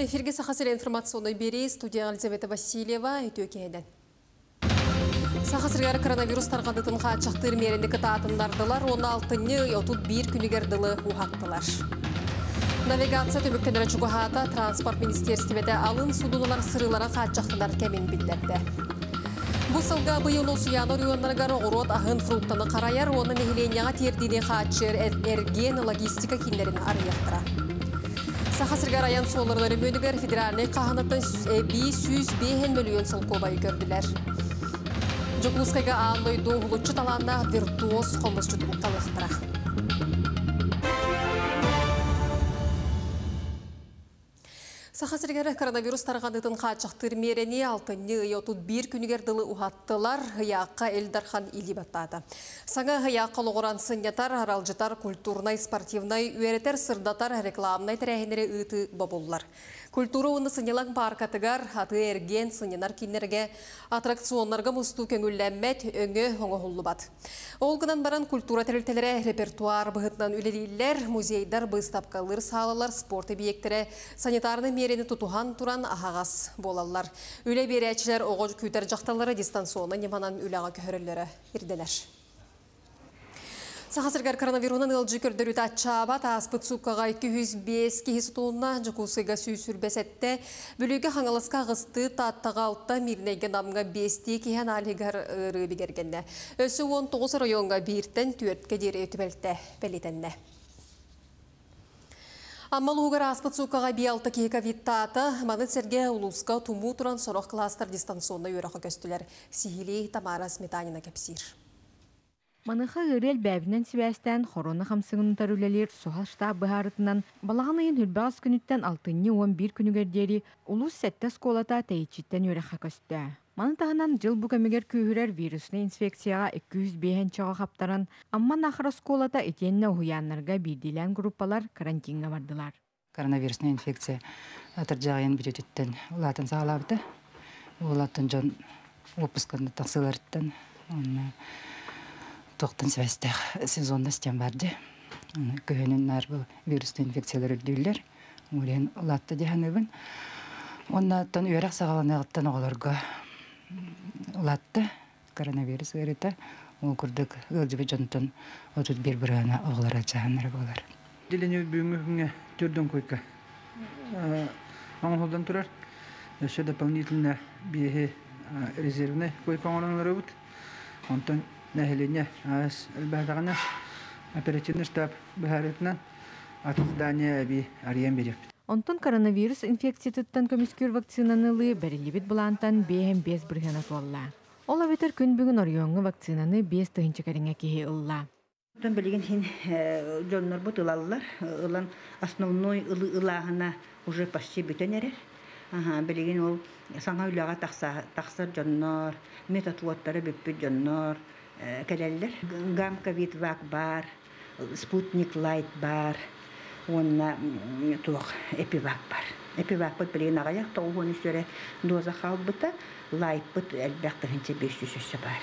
Эфирге сақасыр информационный бері студия Елизавета Васильева өтөкейден. Сақасыргар коронавирус тарғандытын қатшақтыр мерендікі таатындардылар, 16-ны 31 күнігерділі ұхаттылар. Навигация төміктенері чугахата транспорт министерстведе алын судулалар сырылара қатшақтылар кәмен білдерді. Бұл сылға бұйыл осуяны рүйонларғар оғырот ағын фруктаны қараяр, оны нехиленияға тердіне қатшыр әрген логистика кинлерін арыяқтыра. Сахасырга район соларлары мөнігер федеральный қағанаттан бей сүйіз бейхен миллион сылқобай көрділер. Жүгіліскайға аңлойду ғылытчы таланна виртуоз қомыз жүтіп Сахасыргары коронавирус тарғандытын қачықтыр мерені алтынны ұйотуд бір күнігер дылы ұғаттылар ғияққа элдархан илі баттады. Саңа ғияққа лоғыран сынятар, аралжытар, культурнай, спортивнай, үйеретер, сырдатар, рекламнай тәрәхінері ұйты бабуллар. Культура оны сынелаң паркатыгар, аты эрген сыненар кинерге аттракционларға мұсту көңілләммәт өңі оңы бат. Ол гынан баран культура тәрілтелері репертуар бұғытнан үлелейлер, музейдар, бұстапқалыр, салалар, спорт объекттері, санитарны мерені тұтуған туран ағағас болалар. Үле берәчілер оғыз күйтер жақталары дистанционы неманан үләға ирделер. Сахасыргар коронавирунан ылжы көрдөрү тачаба таспыт суккага 205 кихи сутуунна жукусыга сүйсүрбесетте бүлүгө хаңаласка гысты таттага алтта мирнеге намга 5 киһен алигар рыбигергенде. Өсү 19 районга биртен түөрткө дире өтүбелте белитенне. Аммал угар аспыт суккага биялты кихи ковидтата маны серге улуска туму туран сорох кластер дистанционна үйрөкө көстүлер. Сихили Тамара Сметанина кепсир. Маныха ырел бәбінен сібәстен хорона хамсыңын тарулелер соғал штаб бұхарытынан балаған айын хүрбағыз күніттен 6-11 күнігердері улус сәтті сколата тәйчиттен өреха көсті. Маны тағынан жыл бүкәмегер күйірер вирусны инспекцияға 200 бейін чаға қаптаран, амма нақыра сколата етенне ұхуянларға бейдилен группалар карантинға бардылар. Коронавирусный инфекция атыржағайын бүйететтен ұлатын сағалабды. Олатын жон опусканды тақсыларыттан. Тоқтын связьтах сезонда стем барды. Көхөнün нар бұл вирусты инфекциялар өддүллер. Улен латты деханыбын. Оннаттан үйрәк сағаланығыттан оғыларға латты коронавирус өріті. Ол күрдік ылжыбы жонтын отут бір бірана оғылар ачағаныр болар. Дилене бүгінгі күнге түрден койка. Аңғылдан тұрар. Еще дополнительно бейхе резервный койка оңыраңлар өбіт. Онтан нәһелене ас элбәдәгәнә оперативный штаб бәһәретнән атыздания би ариен береп. Онтон коронавирус инфекциятыттан көміскүр вакцинанылы бәрілібіт бұлантан бейхем без біргена туалла. Ол абетер күн бүгін орионғы вакцинаны без тыгынчы кәріңе кеге ылла. Тон білген хин жоннор бут ылаллар, ылан основной ылы ылағына уже почти бүтен әрер. Ага, білген ол саңа үлаға тақсар жоннор, метатуаттары бүппіт жоннор, кәләлләр. Гам ковид вак бар, спутник лайт бар, онна туақ эпивак бар. Эпивак бут білген ағаяқ тоғын үсөре доза қалбыта, лайт бут әлбәқтігінше 500 өсі бар.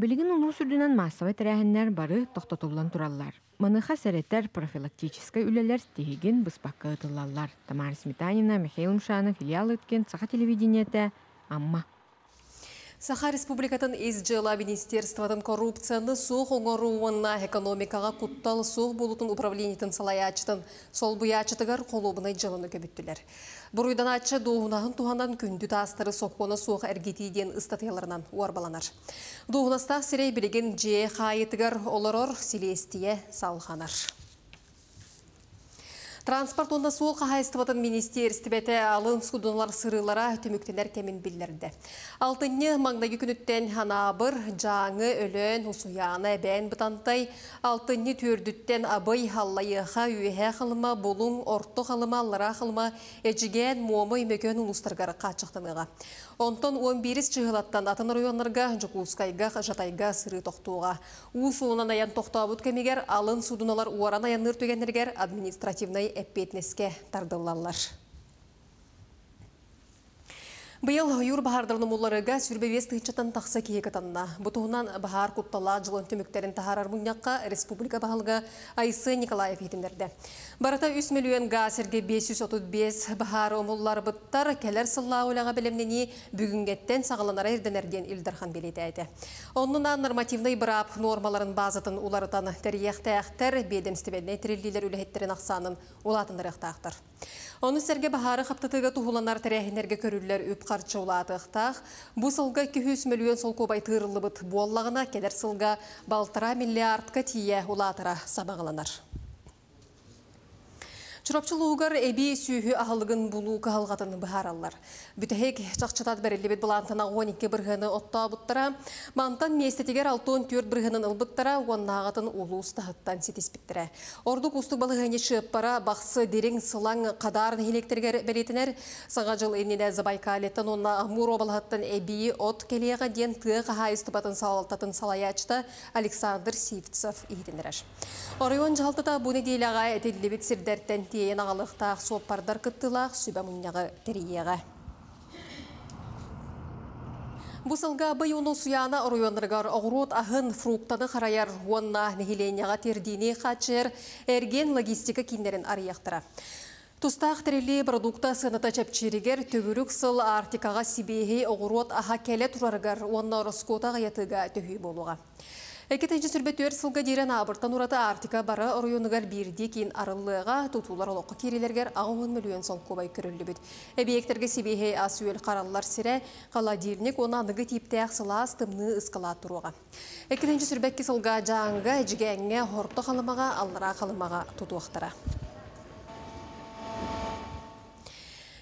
Білігін ұлу сүрдінен массовай тәрәхінлер бары тоқтатылан тураллар. Маныха сәреттер профилактическай үлелер стегін бұспаққа ұтылалар. Тамара Сметанина, Михаил Мшанов, филиал өткен Саха телевидениеті, Амма. Саха Республикатын изжыла Министерствотын коррупцияны сух оңоруына экономикаға куттал сух болутын управлениетін салаячытын сол бұячытыгар қолубынай жылыны көбіттілер. Бұруйдан атчы доғынағын туғандан күнді тастыры соққоны сух әргетейден ұстателарынан уарбаланар. Доғынастақ сирей білеген же қайытыгар оларор селестие салғанар. Транспорт онда суыл қағайыстыватын министерстібеті алын судынлар сырылара төміктелер кемін білдерді. Алтынны маңдagi күніттен ханабыр, жаңы, өлін, ұсуяны, бән бұтантай, алтынны төрдіттен абай халлайыға үйе қылыма, болың, орты қылыма, аллара қылыма, әжіген, момы емекен ұлыстырғары қачықтымыға. Онтон 11 чығылаттан атын районларға жүкускайға жатайға сыры тоқтуға. Усуынан аян тоқтауыт кемегер алын судыналар уаран аянныр төгенергер административнай әппетнеске тардылалар. Быйыл юр бахардарын умуларыга сүрбевес тыйчатан тақса кие катанна. Бутуғынан бахар куттала жылын төміктерін тахарар мұняққа республика бағылға Айсы Николаев етіндерді. Барата 3 миллион гасерге 535 бахар умуллар бұттар келер сылла олаға білімнені бүгінгеттен сағыланара ерденерден Илдархан белеті әйті. Онына нормативный бұрап нормаларын базатын уларытан тәрияқты әқтер бедемстібедіне тірелдейлер үліхеттерін ақсанын әқтақтыр. Оны сәрге бахары қаптатыға туғыланар тәрәхінерге көрілер үп қарчы ұлатықтақ. Бұ сылға 200 миллион сол көбай бұт боллағына келер сылға балтыра миллиардқа тие ұлатыра сабағыланар. Чурапчылуугар эби сүйі ахалыгын булу кахалгатын бахараллар. Бүтәһек чакчатат бәрелебет булантана 12 биргәне отта буттара, мантан местетигер алтон төрт биргәнен ылбыттара, уаннагатын улус тахыттан ситиспиттере. Орду кустук балыгыны чыып бара бақсы дерең сылаң кадар хилектергер белетенер, сага жыл энеде Забайкалеттан онна Амур обалаттан эби от келега ден тыга хайыстыбатын салалтатын салаячта Александр Сивцев иденереш. Орайон жалтыда бу неделяга этеллебит сирдерттен тиен ағалықтақ соппардар кыттылақ сүбә мұняғы тәрияға. Бұсылға бұй ұны сұяна ұрыйонырғар оғырот ағын фруктаны қараяр уанна нехиленяға тердіне қатшыр әрген логистика киндерін арияқтыра. Тустақ тірелі продукта сыныта чәпчерігер төгірік сыл артикаға сибейхей оғырот аға кәлі тұрарғар уанна роскота ғаятыға төхүй болуға. Экетенче сүрбет сылга дирен абыртан урата артика бара оройонугар бирди кейін арылыға тутулар олоққа керелергер ағын миллион сол кобай көрілі бүд. Әбиектерге себейхей асуел қаралылар сірі қаладирник она ныгы типтәқ сылас тымны ысқала тұруға. Экетенче сүрбетке сылга жаңға әжігәңе хорты қалымаға, аллара қалымаға тутуақтыра.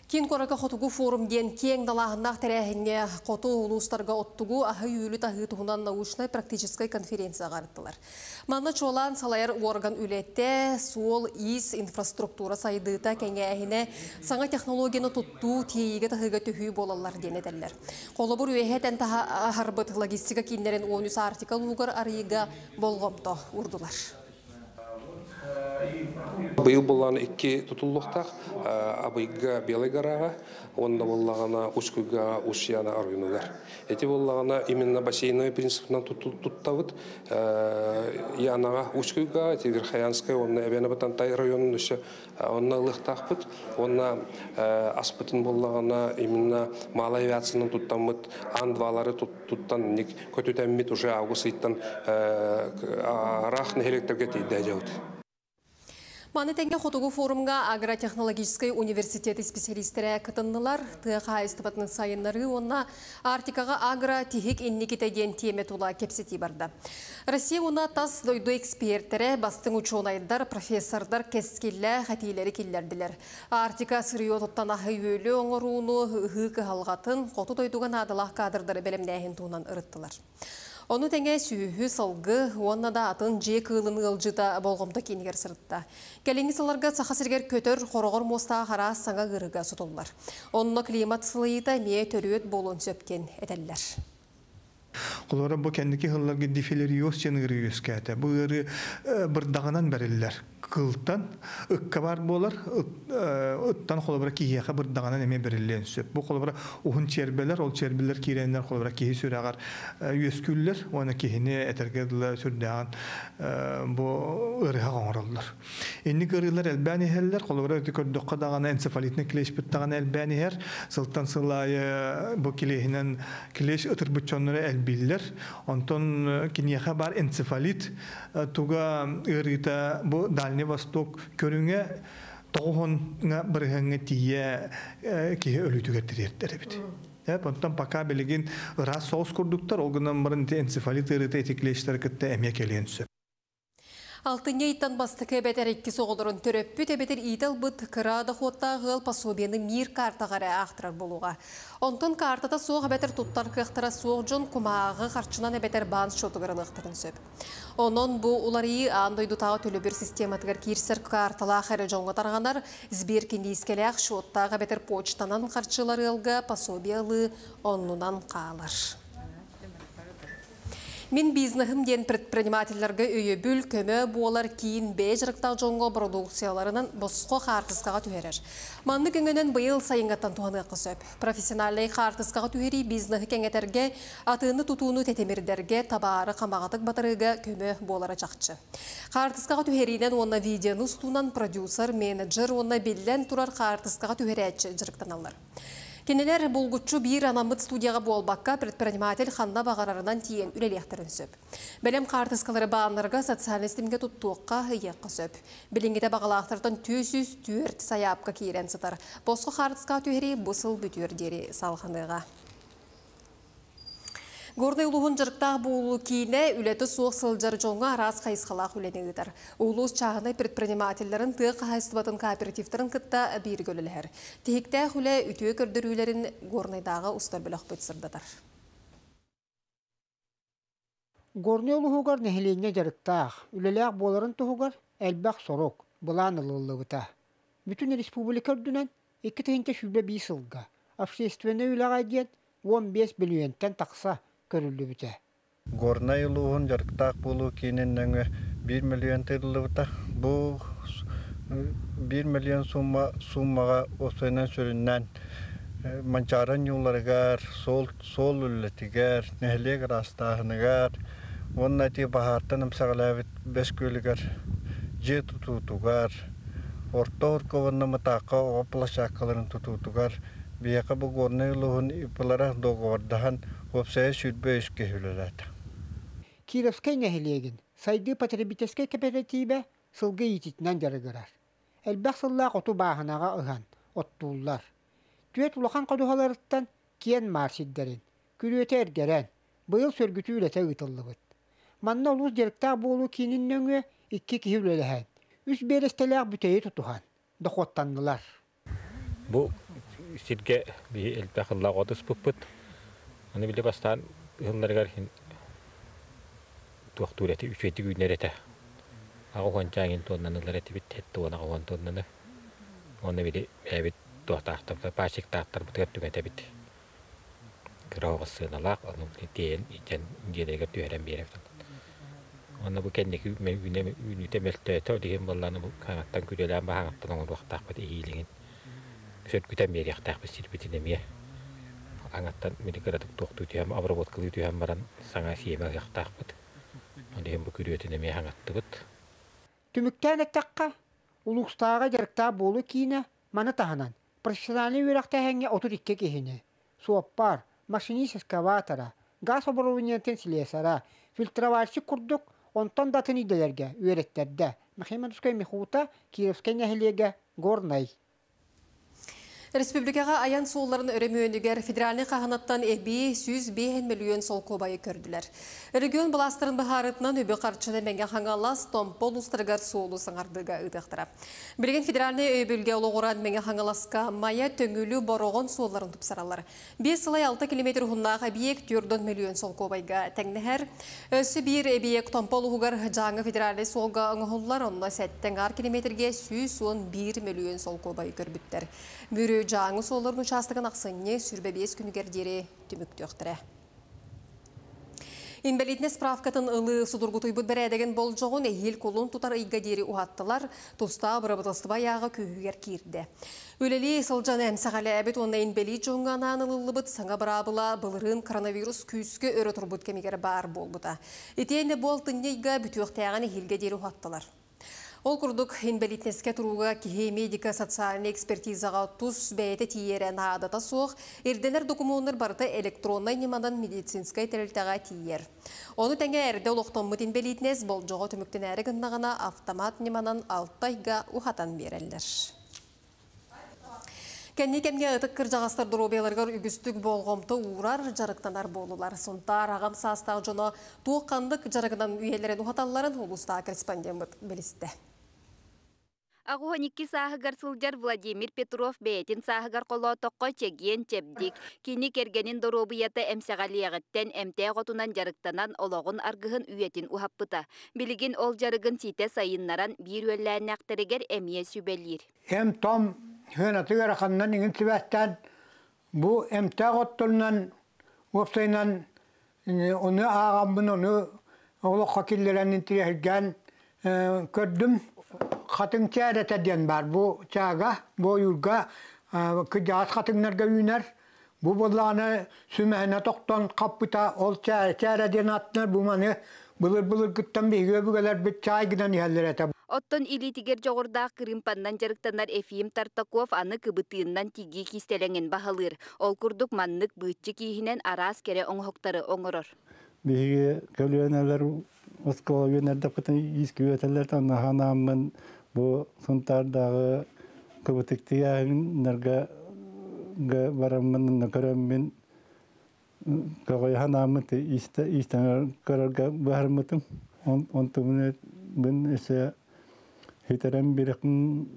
Кен қораға қотугу форум ден кең далағындақ тәрәхіне қоту ұлыстарға оттугу ахы үйілі тағы тұғынан научной практической конференция ғарыттылар. Маны чолан салайыр орган үлетте суол ис инфраструктура сайдыта кәңе әхіне саңа технологияны тұтту тейігі тағыға төхүй болалар денедерлер. Қолыбыр үйәхет әнтаға харбыт логистика кейнерін 13 артикал ұғыр арыйға болғымто ұрдылар. Быйыл буллан икки тутуллуктак абыйга белый гарага, онда буллагана ушкуга ушяна арыйнугар. Эти буллагана именно бассейновый принципнан туттабыт янага ушкуга Тигерхаянская, онна эбене батантай районун үсө онна лыктакпыт, онна аспытын буллагана именно малай авиацияның туттамыт, андвалары туттан ник көтүтәммит уже август иттан рах нехелектерге тейдә жаут. Маны тәңге қотуғы форумға агротехнологический университеті специалистері кытыннылар, тыға айыстыбатының сайынлары онна Артикаға агро тихик инникетеден теме тула кепсети барды. Россия уна тас дойду эксперттері бастың учонайдар, профессордар кескелі хатилері келдерділер. Артика сырыйо тоттан ахы өлі оңыруыны ғық халғатын қоту дойдуған адылақ кадрдары бәлемнәйін туынан ырыттылар. Оны тәңе сүйі салғы, онна да атын же кылын ылжыта болғымды кенігер сырытта. Кәлеңі саларға сақасыргер көтір қорғыр моста қара саңа ғырыға сұтылар. Онны климат сылыйыта ме төріет болын ыкка бар болар, ыттан холобра кияха бырдагынан эме берилен сөп. Бу холобра ухун чербелер, ол чербелер киреннер холобра кии сүрәгәр үескүлләр, оны кихине этергәдә сүрдәгән бу ырыга гоңрыллар. Инни кырылар әлбәни хәлләр, холобра төкөрдөккә даган энцефалитны клеш биттаган әлбәни хәр, сылтан сылай бу килеһинен клеш ытыр бутчоннары әлбилләр. Онтон кинияха бар энцефалит туга ырыта бу Дальний Восток көрүңе тоғонга бирһәңе тие ки өлүтүгә тирәттер бит. Әп онтан пока белеген ра соус курдуктар олгынан барын энцефалит ырыта этиклештер сөп. Алтыне иттан бастықы бәтер еккі соғылырын төрөппі тәбетер идал бұд қырады қотта ғыл пасобияны мир картағары ақтырар болуға. Онтын картата соғы бәтер тұттар қықтыра соғы жон құмағы қарчынан әбәтер банс шотығырын ықтырын сөп. Онын бұл улары андойду тағы төлі бір систематығыр кирсер картала қәрі жоңға тарғанар збер искелек шоттағы бәтер почтанан қарчылары ылға пасобиялы оннынан қалар. Мен бизнесім ден предпринимательлерге өйөбүл көмө буолар кейін бе жырықтақ жоңго продукцияларынан босқо қартысқаға түйерер. Манны көңөнен бұйыл сайынғаттан туғаны қысөп. Профессионаллай қартысқаға түйері бизнесі кеңетерге атыны тутууну тетемирдерге табары қамағатық батырыға көмө буолара жақчы. Қартысқаға түйерінен онна видеоны ұстуынан продюсер, менеджер, онна беллен турар қартысқаға жырықтан алар. Кенелер булгучу бир анамыт студияға болбаққа предприниматель ханна бағарарынан тиен үлелехтерін сөп. Бәлем қартысқалары бағанларға социалистимге тұттуыққа хыйеққа сөп. Білінгеде түйсіз түйерт саяпқа кейрен сытар. Босқы қартысқа түйері бұсыл бүтер дері Горный улуғын жырықтақ бұлы кейіне үлеті суық сылжар жоңға арас қайысқалақ үленегідір. Улуыз чағыны предпринимательлерін тұғы қайыстыбатын кооперативтерін кітта бір көлілер. Тегікті хүлі үтіе көрдірулерін горнайдағы ұстар біліқ бұтсырдадыр. Горный улуғығар нәхіленне жарықтақ, үлеләқ боларын тұғығар әлбәқ сорок, бұлан ылылы бұта. Бүтін республика үрдінен 2 тігінте шүлбе 5 сылға, общественный үләға дейін 15 миллионтен тақса көрүлү бүтэ. Горнай улуун жарктаак болу кейінен нөңө 1 миллион тырлы бута. Бу 1 миллион сумма суммага осойнан сөрүннән манчаран юлларгар, сол сол үллетигер, нехлегер астахыныгар, онна ти бахартан амсагалабит бес көлігер, же тутутугар, орто оплашакаларын тутутугар, бияка бу горнай улуун ипылара договордахан Опсая сүрбө өскө хүлөләт. Кировскай нәһилеген сайды потребительский кооперативе сылгы ититнен жарыгырар. Элбәк сыллақ оту баһынага ыһан, оттуулар. Түет улахан кодухаларыттан киен марсиддерин, күрөтө эргерен, быйыл сөргүтүү үлете ытыллыбыт. Манна улус директар болу кинин нөңө икки киһи үлелэһэн. Үс берестеләк бүтәйи тутухан, дохоттаннылар. Бу сирге би элбәк ыллақ отус пуппут. Аны биле бастан хылларгар хин туактурети үчөйти күннерете. Ага хончагин тоннан ларети бит тетти она гон тоннан. Оны биле эбит туактартар пасик тартар бутер түгете бит. Гравасыналак аны тиен итен гедеге түйерен береп. Оны бу кеннеки үне үнүте мелтөтө деген болланы бу каңаттан күрелән баһаңаттан оңор вактак бит ийилеген. Сөт күтен берияктак бит сирбитинемие аңаттан медикаратык туохтуу түйәм обработкалыы түйәм баран саңа сиеме яктаакпыт ондиһин бу күрүөтүнө ме аңаттыбыт Түмүктән әттәкка улукстаага жарыктаа болу киіне маны таһанан. Профессиональный үрәктә хәңгә отур икке киһине. Суоппар машинист эскаватора газ оборудованиятен слесара фильтровальщик курдук онтон датын иделерге үөрэттерде Мехимадускай Михута Кировскай нәһилеге горнай Республикаға аян сооларын өрөмөөнүгер федеральный қағанаттан эби 105 миллион сол кобайы көрділер. Регион баластырын бахарытынан өбі қарчыны мәңге хаңалас томпол ұстырғар соолу саңардыға ұдықтыра. Білген федеральный өбілге олығыран мәңге хаңаласқа мая төңілі бороғын сооларын тұпсаралар. 5 сылай 6 км хуннаға объект 4 миллион сол кобайға тәңнігер. Өсі бір объект томпол ұғығар жаңы федеральный солға ұңғылар онына сәттен ар километрге 111 миллион сол кобайы көрбіттер. Бүрі жаңы соларын участығын ақсынне сүрбе бес күнігердері түміктіқтірі. Инвалидне справкатын ылы судургутуйбут бәрәдеген бол жоғын әйел колун тутар ыйгадери ухаттылар, туста бұрабытылстыба яғы күйігер кирді. Өлелі сылжан әмсағалі әбет онна инвалид жоңғанан ылылыбыт саңа бұрабыла бұлырын коронавирус күйіскі өрі тұрбыт кемегер бар болбыта. Етейіне бол тыннейга бүтіөқтәғаны хилгадери ухаттылар. Ол күрдік инвалиднеске тұруға кихи медика социальный экспертизаға тұс бәйті тиерен адата соқ, ерденер документер барыты электронный немадан медицинскай тәрілтіға тиер. Оны тәңе әрді олықтанмыт инвалиднес бол жоғы түміктен әрі автомат неманан алтайға ухатан берелдер. Кәнне кәмге ытык кыржағастар дұробияларғар үгістік болғымты урар жарықтанар болулар. Сонтар ағам састағы жоны туыққандық жарығынан үйелерін ұхаталарын ұлыста корреспондент білісті. Агуһаникки сааһыгар сылдьар Владимир Петров бэйэтин сааһыгар колоотокко чегиен чепдик. Кини кергенин доробуйата эмсэҕалиэҕиттэн эмтээ готунан жарыктанан ологун аргыһын үйетин ухаппыта. Билигин ол жарыгын сите сайыннаран биир үөллээннэхтеригер эмиэ сүбэлиир. Эм том хөнатыгар аханнан иңин бу эмтээ. Çare diyen var bu çaga, bu yurga kıcaat katınlarga üner. Bu bollağını sümehine toktan kapıta ol çare çare diyen atlar bu manı Bulur bulur gıttan bir göbügeler bir çay giden yerler ete. Оттон илитигер жоғырдаақ кырымпаннан жарыктанар Эфим Тартаков аны кыбытыыннан тиги кистелеңин баһалыр. Ол курдук маннык быытчы киһинен араас кере оңоһоктары оңорор. Биһиге көлүөнелер Москва юнерде кытын искүөтелер тан ханамын бу сунтардагы кыбытыктыянерге га барамын көрөммин кагай ханамын исте истен көрөргө бармытым он он тумне мен эсе хитерем бирекин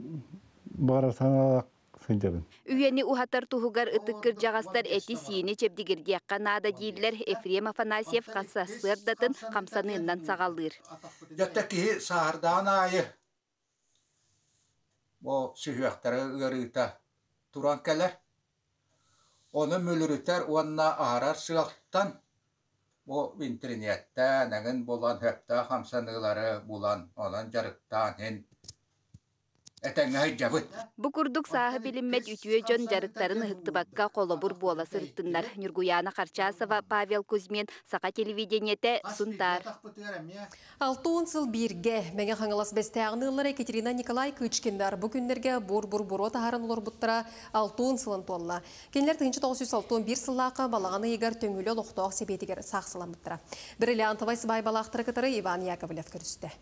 бара саналак сынжабын Үйени ухатар туһугар ытыккыр жағастар эти сиини чепдигирдиякка наада дииллер Ефрем Афанасьев хасса сырдатын камсаныыннан сагалыр. Жотта киһи саардаан Бо сүйүөхтары ырыыта туран келер. Оны мүлүрүтер уанна аарар сыалтан бу интернетте нәгін болан хөпта хамсанылары булан онан жарыктан жабыт. Бу курдук сааһы билиммет үтүө жон жарыктарын ыһыктыбакка колобур буола сырыттыннар. Нюргуяна Харчасова, Павел Кузьмин, Сака телевидениете, Сунтар. Алтуын сыл бирге, мәңе хаңылас бәстәғынылар Екатерина Николай Кычкиндар бұл күндерге бұр-бұр бұро тахарын олар бұттыра алтуын сылын толла. Кенлер 1961 сыллақы балағаны егер төңілі лоқтоқ себетігер сақсылан бұттыра. Бір илі антывай сыбай балақтыры кітірі Иван Яковлев көрісті.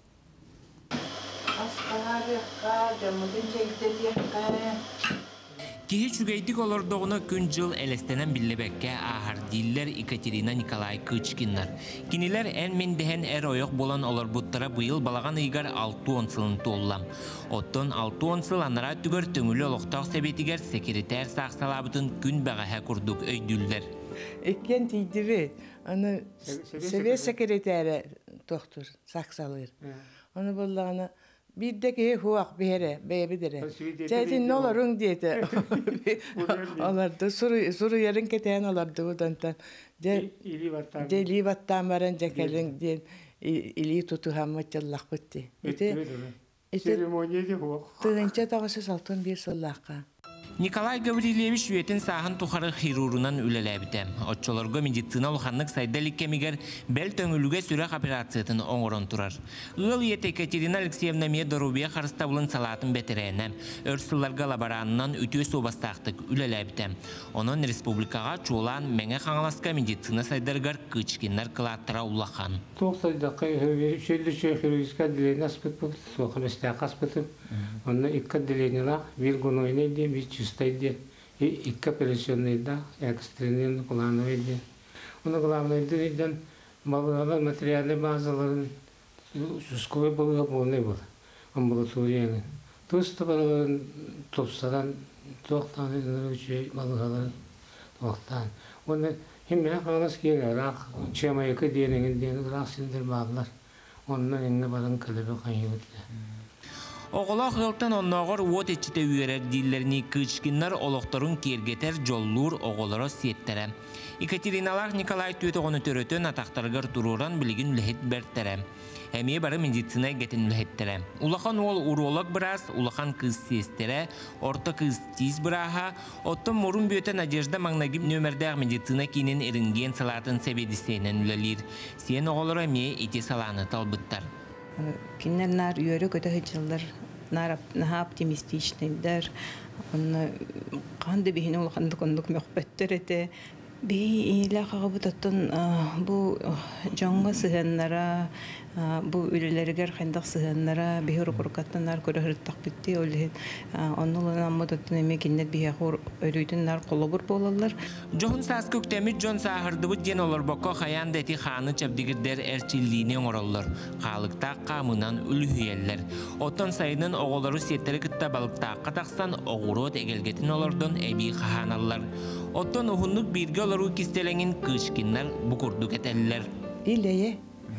Кихи чүгейдік олордоғына күн жыл әлестенен білебәкке ахар диллер Екатерина Николай Кычкиннар. Кинилер ән мен дәһен әр ойық болан олар бұттыра бұйыл балаған ыйгар 6 онсылын толлам. Оттон 6 онсыл анара түгір төңілі олықтақ сәбетігер секретар сақсалабытын күн бәғаһә күрдік өйдүллер. Экен тейдіби, аны совет секретары доктор сақсалыр. Оны боллағына Биддеки хуак бере, бебидере. Тәтин ноларың дейті. Оларды суру суру ярын кетен оларды удантан. Де или баттан баран жакелин ден или туту хамма чаллак битти. Ите Церемония де хуак. Тыгынча тагысы салтын бир сыллакка. Николай Гаврилевич үетін сағын тухары хирурунан үлеләбіті. Отчолорго медицина ұлханнық сайдалік кемігер бәл төңілуге сүрәқ операциятын оңырын тұрар. Үл еті Екатерина Алексеевна Медорубе қарыстабылын салатын бәтірәйіні, өрсілларға лабаранынан үті собастақтық үлеләбіті. Оның республикаға чуылан мәңе қаңаласқа медицина сайдарғар күчкенлер кылаттыра ұлақан. Тоқ сайдақы истайды плановый операционныйда он главный оны главнойдыдан балалар материалы базаларын сусковой болуга полный был амбулаторияны тусты балаларын топсадан тоқтан үче балаларын тоқтан оны химмене қалас келе рақ чемайкы денеңін дені рақ сендер балалар оннан еңне барын кілібі қайын Оғылақ ғылтан оннағыр уот етчіте үйерер диллерні кычкиннар олықтырын кергетер жоллур оғылары сеттері. Екатериналар Николай Түйетоғыны төрөтөн атақтарғыр тұруран білігін үлхет бәрттері. Әмие бары медицина гетін үлхеттері. Улахан ол уролог біраз, улахан кыз сестері, орта кыз тиз біраға, оттын мұрын бөті Надежда Маңнагим нөмірдәғ медицина кейінен ерінген салатын сәбедістейінен үлелер. Сен оғылары әмие ете саланы талбыттар. Киннер нар үйөрі көті хычылар, нар наха оптимистичныйдар. Онна қанды бейін ол қанды кондук мөкпөттөр эте. Би илә хагы тоттун бу жоңга сыһаннара бу үлелергер хандак сыһаннара бихөр куркаттанар көрөһөртак битти олһин оннулан амма тоттун эме киннер бия хор өрүйтүннар колобур болалар Джон сас көктемит Джон сахырды ден олар бокко хаян дети ханы чабдигирдер эрчиллине оңороллар. Халыкта камынан үлүхүеллер. Оттон сайынын оголору сеттери кытта балыктакка таксан огурот эгелгетин олордон эби ханаллар. Оттон ухуннук бирге олору кистелеңин кышкиннар букурдук этеллер. Илее.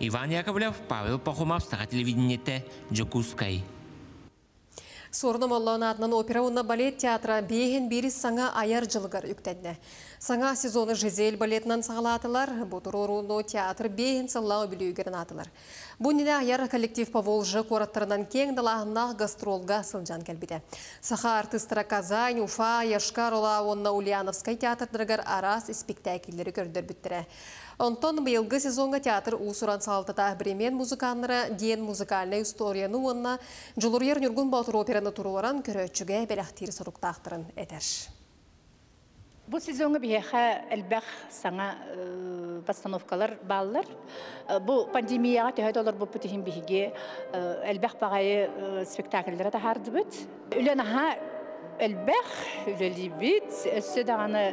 Иван Яковлев, Павел Пахомов, Стага телевидениете, Джокускай. Сорным Аллаһын опера уна балет театра бейхен бирис саңа аяр жылгар үктәнне. Саңа сезоны Жизель балетынан сағалатылар, бұтыр оруну театр бейхен сыллау білугерін атылар. Аяр коллектив Поволжы қораттарынан кең далағына гастролга сылжан кәлбіді. Саха артыстыра Казань, Уфа, Яшкар, Ола, Ульяновскай театрдыргар арас спектакльлері көрдір біттірі. Онтон быйылғы сезонға театр усуран салтыта бремен музыканлары ден музыкальный историяны онна жылурьер нүргін батыр операны туруларан көрөтчүге беляхтир соруктақтырын этер. Бұл сезонғы бияха әлбәқ саңа постановкалар баллар. Бұл пандемияға төхәт олар бұл пүтіхін біхіге әлбәқ бағайы спектакльдері тахарды бүт. Үлен аға әлбәқ үлелі бит, өссі дағаны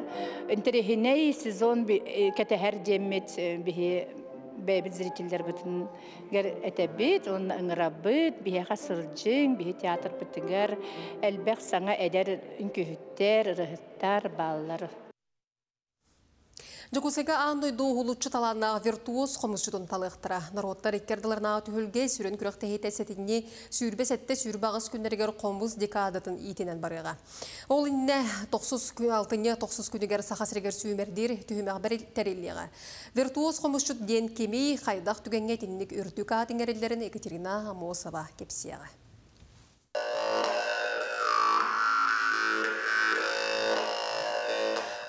интерехіней сезон кәтәхәр демет біхі бәйбіт зрительдер бүтін гәр әтәбит, он ыңырабыт, бияға сылжың, бихи театр бүтігер, әлбәқ саңа әдер үнкүхіттер, ырыхыттар, балалар. Жокусега андай доғулучу таланна виртуоз қомысчудун талықтыра. Народтар иккерділерна түхілге сүрін күріқті хейтесетігіне сүрбе сәтте сүрбағыз күннергер қомыз декадатын итінен барыға. Ол инне 96 күнігер сақасырегер сүймердер түхімәқ бір тәреліға. Виртуоз қомысчуд ден кемей қайдақ түгенге тіннік үрдік атыңерелерін Екатерина Амосова кепсияға.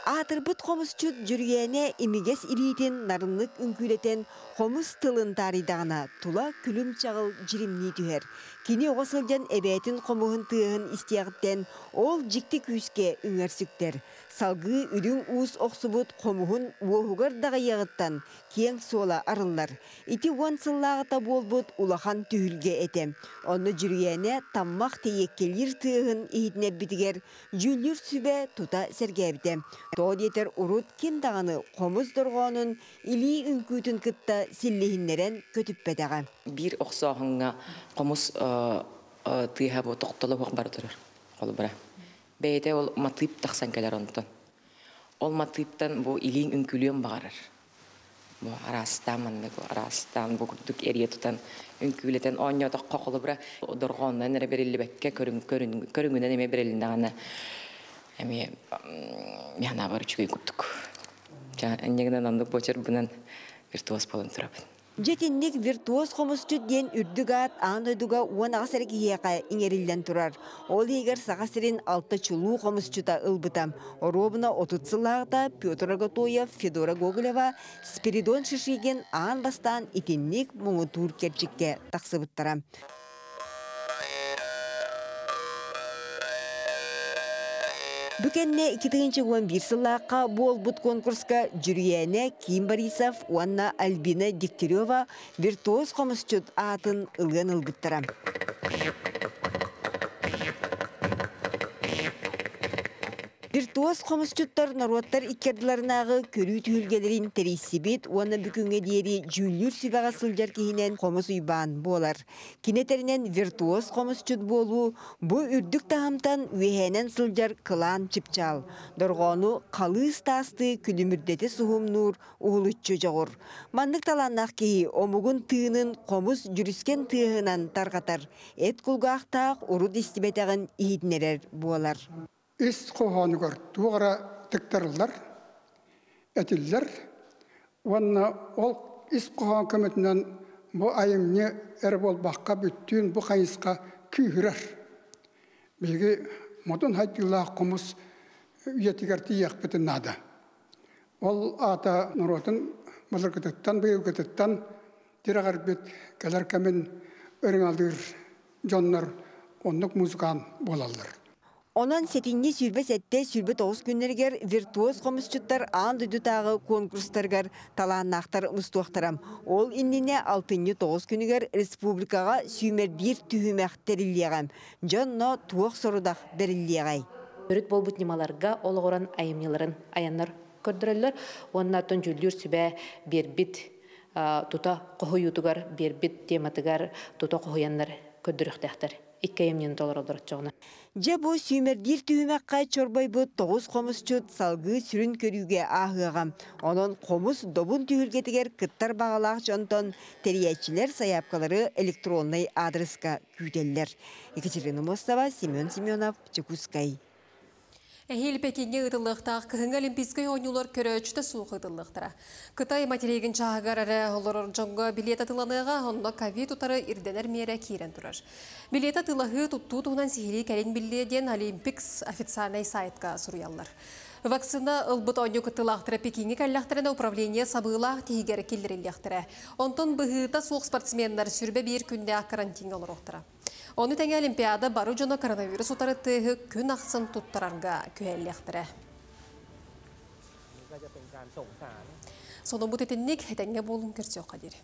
Атырбыт хомусчут жүргене имигес иритин нарынлык үңкүлетен хомус тылын таридағына тула күлім чағыл жиримни түхер. Кини оғасылден әбәтін қомуғын тыығын истияғыттен ол жикти күйіске үңерсіктер. Салғы үрің уыз оқсыбыт қомуғын уоғығыр дағы яғыттан кең сола арылар. Ити уан сыллағыта болбыт улахан түхілге әтем. Оны жүргене таммақ тейеккелер тыығын ихидіне бітігер жүлір сүбе тута сәргәбіде. Тодетер урут кен дағаны қомыз дұрғанын или үңкүтін кытта силлихиннерен. Бир тоқтылы хоқ бар тұрыр. Қолы бұра. Бәйте ол матып тақсан кәлер онтон. Ол матыптан бу илин үңкүлүен бағарыр. Бу арастан бу арастан бу күрдүк эрие тутан үңкүлетен оньота қоқылы бұра. Дорғоннан эре берилли бәкке көрүнгүнен эме берилин дағаны. Эме мяна бар үчүгөй күттүк. Жа эннегинен андык бочер бунан виртуоз болун турабын. Жетинник виртуоз хомусчу ден үрдүгат аан ойдуга уан ағасыр киеқа иңерилден турар. Ол егер сағасырин алты чулу хомусчута ылбытам. Оробына отутсылағыта Петр Агатоев, Федора Гоголева, Спиридон Шишиген аан бастан итинник мұңы тур керчикке тақсыбыттара. Бүкенне 2011 сыллаққа бол бұт конкурска жүргені Ким Борисов, Уанна Альбина Дегтярева виртуоз қомысчыт атын ылған ылгыттыра. Виртуоз қомысчыттар народтар иккерділарынағы көрі түйілгелерін терейсібет, оны бүкінге дейері жүллүр сүбаға сылжар кейінен қомыс ұйбан болар. Кинетерінен виртуоз қомысчыт болу, бұ үрдік тағамтан өйәнен сылжар қылан чипчал. Дорғону қалы стасты күлімірдеті сұғым нұр ұғылытчы жоғыр. Мандық таланнақ кейі омуғын тыынын қомыс жүріскен тыығынан тарғатар. Эт құлғақтақ ұрыд истібетағын иетнерер болар. Ис қоғанығыр туғара тіктірілдер, әтілдер. Онна ол ис қоған көмітінен бұ айымне әр бол баққа бүттін бұ қайысқа күйірер. Беге мұтын хайдылла құмыз үйетігер тияқ бітін нады. Ол ата нұротын мұлыр күтіттен, бұйыл күтіттен тирағар бет кәлер кәмін өрің алдыр жоннар онлық музыкан болалыр. Онан сетинне сүрбе сәтте сүрбе тоғыз күннергер виртуоз қомысчыттар аан дүдітағы конкурстаргар талааннақтар мұстуақтарам. Ол иннине алтынны тоғыз күнігер республикаға сүймер бір түйімәқ дәріллеғам. Жонно туақ сорудақ дәріллеғай. Өріт бол бұтнималарға олғыран айымнеларын аяннар көрдірілер. Оннатын жүлдер сүбә бербит тута қохуютугар бербит тута одоротчоғына. Жа бу сүймердир түймәккә чорбай бу тоғыз комусчут салгы сүрін көрүүгө ахыгам. Онон комус добун түйүлгетигер кыттар багалаак жонтон терiyetçiler саяпкалары электронный адреска күйтеллер. Екатерина Мостова, Семен Семенов, Чекускай. Әхел пекенге ұтылықтақ кіхін олимпийской ойнулар көрөчті суық ұтылықтыра. Қытай материегін чағығар әрі олар жоңғы билет атыланыға онда ковид ұтары ирденер мере кейрен тұрар. Билет атылығы тұтту туғынан сихили кәрін білден Олимпикс официальный сайтқа сұруялар. Вакцина ылбыт ойну кытылақтыры Пекинге кәлләқтіріне управление сабыла тегері келдірелләқтірі. Онтон бұғыта суық спортсмендар сүрбе бір күнде карантин олар. Оны тәңе Олимпиада бару жона коронавирус утары тыһы күн ақсын туттарарга күәлләқтірі. Соны бұт етіннік тәңе болын көрсе қадері.